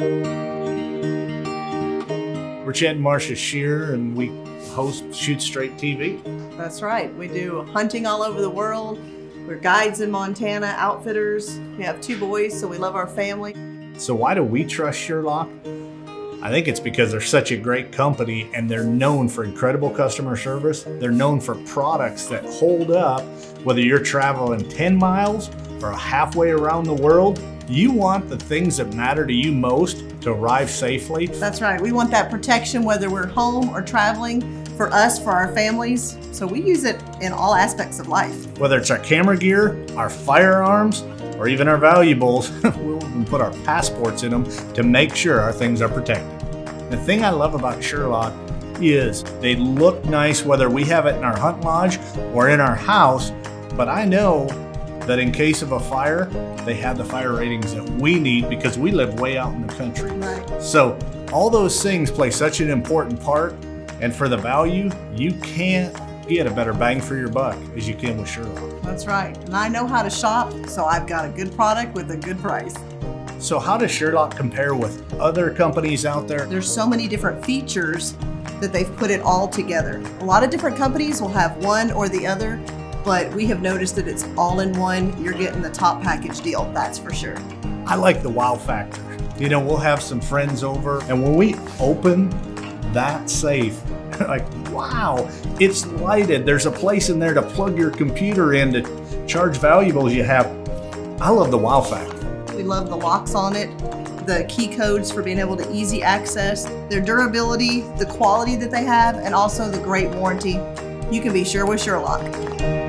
We're Chad and Marsha Schearer, and we host Shoot Straight TV. That's right. We do hunting all over the world. We're guides in Montana, outfitters. We have two boys, so we love our family. So, why do we trust Surelock? I think it's because they're such a great company and they're known for incredible customer service. They're known for products that hold up, whether you're traveling 10 miles or halfway around the world. You want the things that matter to you most to arrive safely. That's right. We want that protection whether we're home or traveling for us, for our families. So we use it in all aspects of life. Whether it's our camera gear, our firearms, or even our valuables, we'll even put our passports in them to make sure our things are protected. The thing I love about Surelock is they look nice whether we have it in our hunt lodge or in our house, but I know that in case of a fire, they have the fire ratings that we need because we live way out in the country. Right. So all those things play such an important part, and for the value, you can't get a better bang for your buck as you can with Surelock. That's right. And I know how to shop, so I've got a good product with a good price. So how does Surelock compare with other companies out there? There's so many different features that they've put it all together. A lot of different companies will have one or the other, but we have noticed that it's all in one. You're getting the top package deal, that's for sure. I like the wow factor. You know, we'll have some friends over, and when we open that safe, like, wow, it's lighted. There's a place in there to plug your computer in to charge valuables you have. I love the wow factor. We love the locks on it, the key codes for being able to easy access, their durability, the quality that they have, and also the great warranty. You can be sure with Surelock.